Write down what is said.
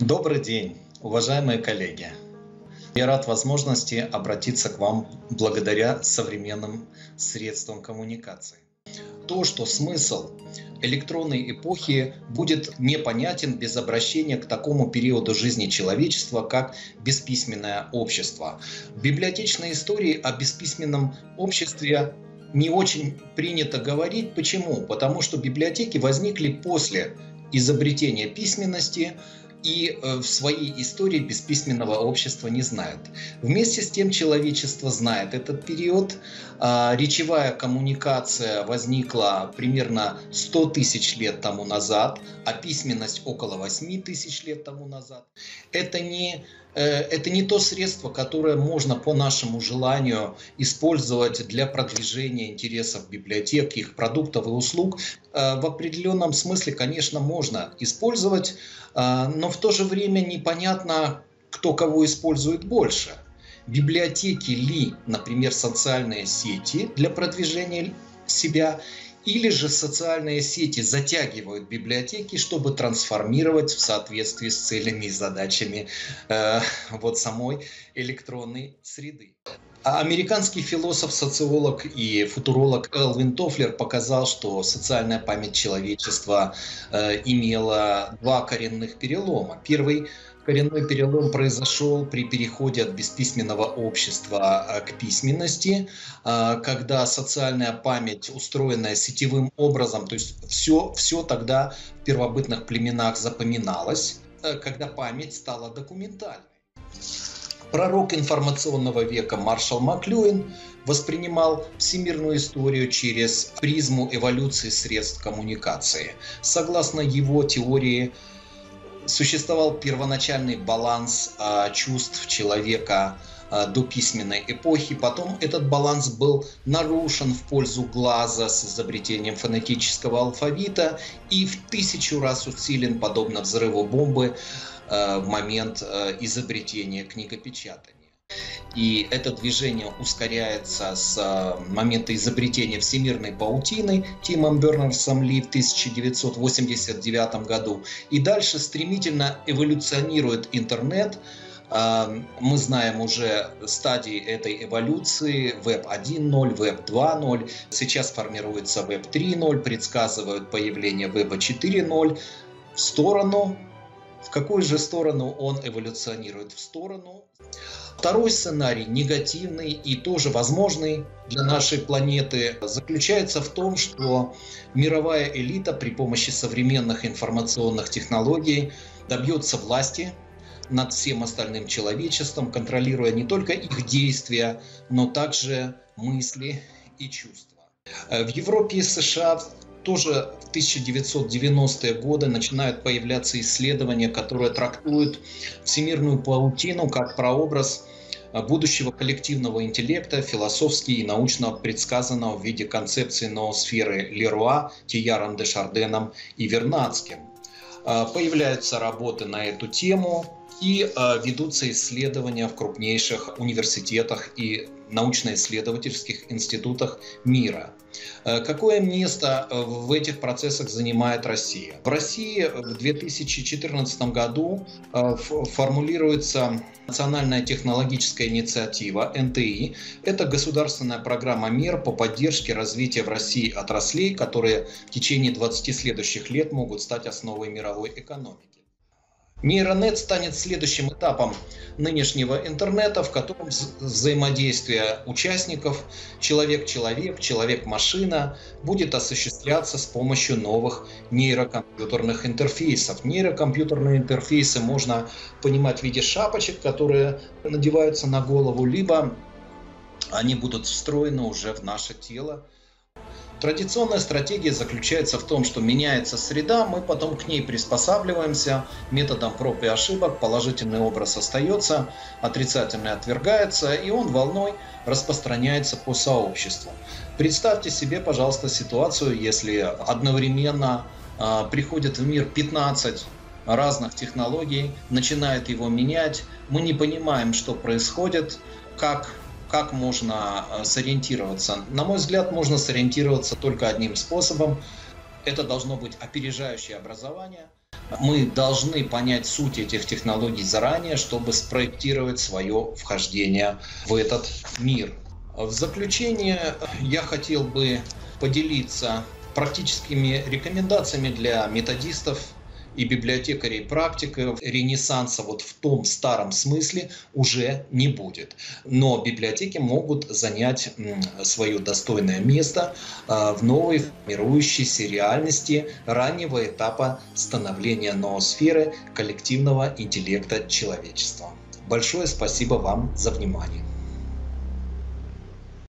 Добрый день, уважаемые коллеги. Я рад возможности обратиться к вам благодаря современным средствам коммуникации. То, что смысл электронной эпохи будет непонятен без обращения к такому периоду жизни человечества, как бесписьменное общество. В библиотечной истории о бесписьменном обществе не очень принято говорить. Почему? Потому что библиотеки возникли после изобретения письменности, и э, в своей истории бесписьменного общества не знает. Вместе с тем человечество знает этот период. А, речевая коммуникация возникла примерно 100 тысяч лет тому назад, а письменность около 8 тысяч лет тому назад. Это не это не то средство, которое можно по нашему желанию использовать для продвижения интересов библиотек, их продуктов и услуг. Э, в определенном смысле, конечно, можно использовать, но в то же время непонятно, кто кого использует больше – библиотеки ли, например, социальные сети для продвижения себя, или же социальные сети затягивают библиотеки, чтобы трансформировать в соответствии с целями и задачами э, вот самой электронной среды. А американский философ, социолог и футуролог Элвин Тофлер показал, что социальная память человечества э, имела два коренных перелома. Первый Коренной перелом произошел при переходе от бесписьменного общества а, к письменности, а, когда социальная память, устроенная сетевым образом, то есть все, все тогда в первобытных племенах запоминалось, э, когда память стала документальной. Пророк информационного века Маршал Маклюин воспринимал всемирную историю через призму эволюции средств коммуникации. Согласно его теории, существовал первоначальный баланс э, чувств человека э, до письменной эпохи. Потом этот баланс был нарушен в пользу глаза с изобретением фонетического алфавита и в тысячу раз усилен, подобно взрыву бомбы, в момент э, изобретения книгопечатания. И это движение ускоряется с э, момента изобретения всемирной паутины Тимом Бернерсом Ли в 1989 году. И дальше стремительно эволюционирует интернет. Э, мы знаем уже стадии этой эволюции. Веб 1.0, Веб 2.0. Сейчас формируется Веб 3.0. Предсказывают появление Веба 4.0 в сторону в какую же сторону он эволюционирует? В сторону Второй сценарий, негативный и тоже возможный для нашей планеты, заключается в том, что мировая элита при помощи современных информационных технологий добьется власти над всем остальным человечеством, контролируя не только их действия, но также мысли и чувства. В Европе и США тоже в 1990-е годы начинают появляться исследования, которые трактуют всемирную паутину как прообраз будущего коллективного интеллекта, философски и научно предсказанного в виде концепции ноосферы Леруа, Тияром де Шарденом и Вернадским. А, появляются работы на эту тему, и э, ведутся исследования в крупнейших университетах и научно-исследовательских институтах мира. Э, какое место э, в этих процессах занимает Россия? В России в 2014 году формулируется национальная технологическая инициатива НТИ. Это государственная программа мер по поддержке развития в России отраслей, которые в течение 20 следующих лет могут стать основой мировой экономики. Нейронет станет следующим этапом нынешнего интернета, в котором взаимодействие участников человек-человек, человек-машина будет осуществляться с помощью новых нейрокомпьютерных интерфейсов. Нейрокомпьютерные интерфейсы можно понимать в виде шапочек, которые надеваются на голову, либо они будут встроены уже в наше тело Традиционная стратегия заключается в том, что меняется среда, мы потом к ней приспосабливаемся методом проб и ошибок, положительный образ остается, отрицательный отвергается, и он волной распространяется по сообществу. Представьте себе, пожалуйста, ситуацию, если одновременно э, приходит в мир 15 разных технологий, начинает его менять, мы не понимаем, что происходит, как как можно э, сориентироваться? На мой взгляд, можно сориентироваться только одним способом. Это должно быть опережающее образование. Мы должны понять суть этих технологий заранее, чтобы спроектировать свое вхождение в этот мир. В заключение я хотел бы поделиться практическими рекомендациями для методистов и библиотекарей практиков ренессанса вот в том старом смысле уже не будет. Но библиотеки могут занять свое достойное место а, в новой формирующейся реальности раннего этапа становления ноосферы коллективного интеллекта человечества. Большое спасибо вам за внимание.